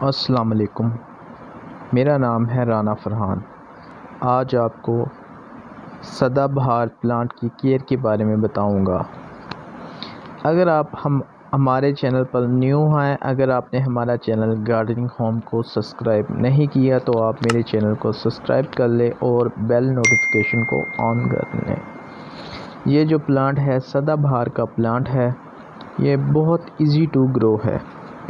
अस्सलाम वालेकुम मेरा नाम है राना फ़रहान। आज आपको सदाबहार प्लांट की केयर के बारे में बताऊँगा। अगर आप हम, हमारे चैनल पर न्यू हैं, अगर आपने हमारा चैनल गार्डनिंग होम को सब्सक्राइब नहीं किया तो आप मेरे चैनल को सब्सक्राइब कर लें और बेल नोटिफिकेशन को ऑन कर लें। ये जो प्लांट है सदाबहार का प्लांट है। ये बहुत इजी टू ग्रो है।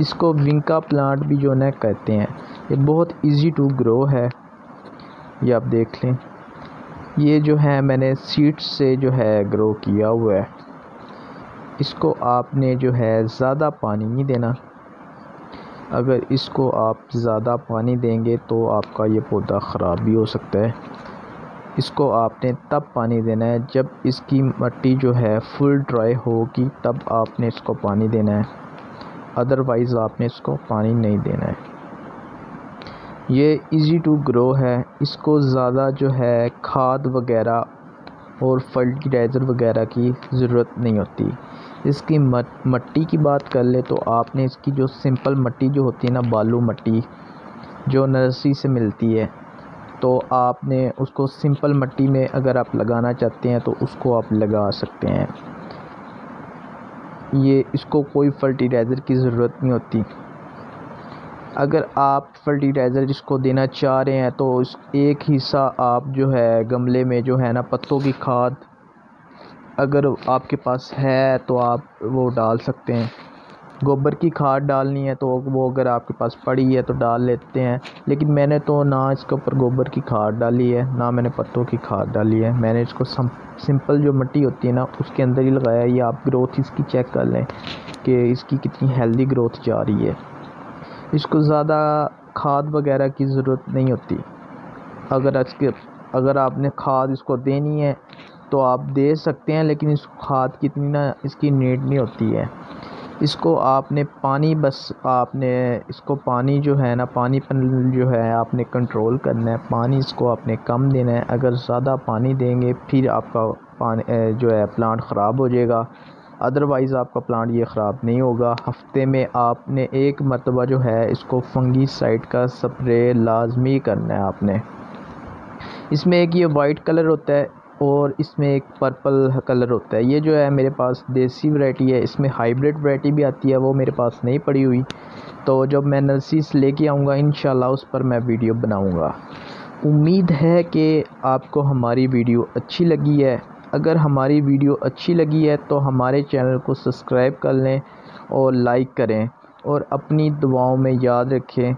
इसको विंका प्लांट भी जो है कहते हैं। ये बहुत इजी टू ग्रो है। ये आप देख लें। ये जो है मैंने सीड्स से जो है ग्रो किया हुआ है। इसको आपने जो है ज़्यादा पानी नहीं देना। अगर इसको आप ज़्यादा पानी देंगे तो आपका ये पौधा ख़राब भी हो सकता है। इसको आपने तब पानी देना है जब इसकी मट्टी जो है फुल ड्राई होगी, तब आपने इसको पानी देना है। अदरवाइज़ आपने इसको पानी नहीं देना है। ये इजी टू ग्रो है। इसको ज़्यादा जो है, खाद वगैरह और फर्टिलाइज़र वगैरह की ज़रूरत नहीं होती। इसकी मट्टी की बात कर ले तो आपने इसकी जो सिंपल मट्टी जो होती है ना, बालू मट्टी, जो नर्सरी से मिलती है तो आपने उसको सिंपल मट्टी में अगर आप लगाना चाहते हैं तो उसको आप लगा सकते हैं। ये, इसको कोई फर्टिलाइज़र की ज़रूरत नहीं होती। अगर आप फर्टिलाइज़र इसको देना चाह रहे हैं तो इस एक हिस्सा आप जो है, गमले में जो है ना, पत्तों की खाद अगर आपके पास है तो आप वो डाल सकते हैं। गोबर की खाद डालनी है तो वो अगर आपके पास पड़ी है तो डाल लेते हैं। लेकिन मैंने तो ना इसके ऊपर गोबर की खाद डाली है, ना मैंने पत्तों की खाद डाली है। मैंने इसको सिंपल जो मिट्टी होती है ना, उसके अंदर ही लगाया ये आप ग्रोथ इसकी चेक कर लें कि इसकी कितनी हेल्दी ग्रोथ जा रही है। इसको ज़्यादा खाद वगैरह की ज़रूरत नहीं होती। अगर इसके, अगर आपने खाद इसको देनी है तो आप दे सकते हैं, लेकिन इस खाद की इतनी ना, इसकी नीड नहीं होती है। इसको आपने पानी, बस आपने इसको पानी जो है ना पानी जो है आपने कंट्रोल करना है। पानी इसको आपने कम देना है। अगर ज़्यादा पानी देंगे, फिर आपका पानी जो है प्लांट ख़राब हो जाएगा। अदरवाइज़ आपका प्लांट ये ख़राब नहीं होगा। हफ़्ते में आपने एक मरतबा जो है, इसको फंगी साइड का स्प्रे लाजमी करना है आपने। इसमें एक ये वाइट कलर होता है। और इसमें एक पर्पल कलर होता है। ये जो है मेरे पास देसी वैरायटी है, इसमें हाइब्रिड वैरायटी भी आती है, वो मेरे पास नहीं पड़ी हुई। तो जब मैं नर्सरी से लेके आऊँगा इन उस पर मैं वीडियो बनाऊँगा। उम्मीद है कि आपको हमारी वीडियो अच्छी लगी है। अगर हमारी वीडियो अच्छी लगी है तो हमारे चैनल को सब्सक्राइब कर लें और लाइक करें और अपनी दुआओं में याद रखें।